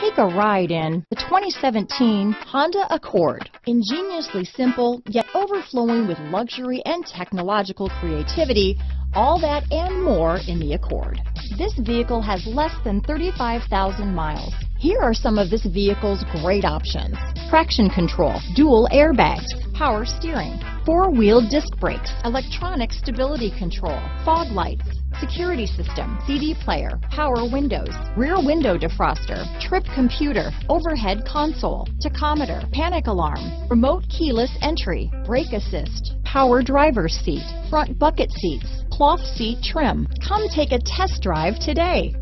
Take a ride in the 2017 Honda Accord. Ingeniously simple, yet overflowing with luxury and technological creativity, all that and more in the Accord. This vehicle has less than 35,000 miles. Here are some of this vehicle's great options. Traction control, dual airbags, power steering, four-wheel disc brakes, electronic stability control, fog lights, security system, CD player, power windows, rear window defroster, trip computer, overhead console, tachometer, panic alarm, remote keyless entry, brake assist, power driver's seat, front bucket seats, cloth seat trim. Come take a test drive today.